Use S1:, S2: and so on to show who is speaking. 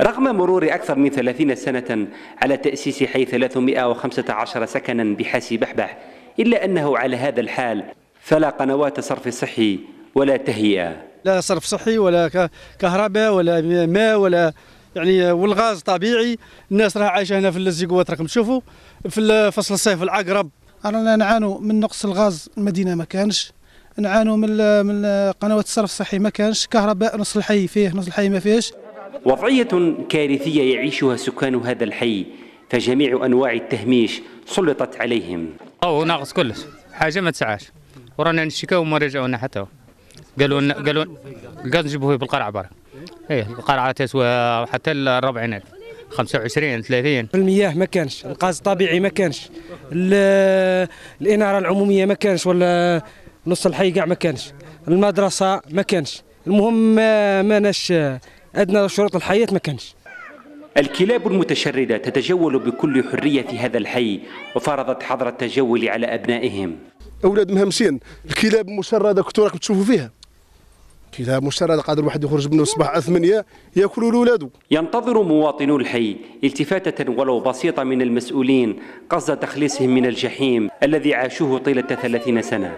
S1: رغم مرور أكثر من 30 سنة على تأسيس حي 315 سكنا بحاسي بحبح إلا أنه على هذا الحال فلا قنوات صرف صحي ولا تهيئة.
S2: لا صرف صحي ولا كهرباء ولا ماء ولا يعني والغاز طبيعي. الناس راه عايشة هنا في الزيكوات راكم تشوفوا في فصل الصيف العقرب.
S3: رانا نعانوا من نقص الغاز المدينة ما كانش. نعانوا من من قنوات الصرف الصحي ما كانش. كهرباء نص الحي فيه نص الحي ما فيهش.
S1: وضعية كارثية يعيشها سكان هذا الحي فجميع أنواع التهميش سلطت عليهم.
S4: أو ناقص كلش. حاجة ما تسعاش. ورانا نشكاو وما رجعونا حتى. هو. قالوا لنا قالوا قالوا نجيبوه بالقرعه برا. إيه القرعة تسوى حتى الربعين 25 30
S5: المياه ما كانش. الغاز الطبيعي ما كانش. ال- الإنارة العمومية ما كانش ولا نص الحي كاع ما كانش. المدرسة ما كانش. المهم ما ماناش أدنى شروط الحياة ما كانش.
S1: الكلاب المتشردة تتجول بكل حرية في هذا الحي وفرضت حظر التجول على أبنائهم.
S6: أولاد مهمسين الكلاب مشردة كنتوا راكم تشوفوا فيها. كلاب مشردة قادر واحد يخرج منه الصباح ثمانية ياكلوا لاولادو
S1: ينتظر مواطنو الحي التفاتة ولو بسيطة من المسؤولين قصد تخليصهم من الجحيم الذي عاشوه طيلة ثلاثين سنة.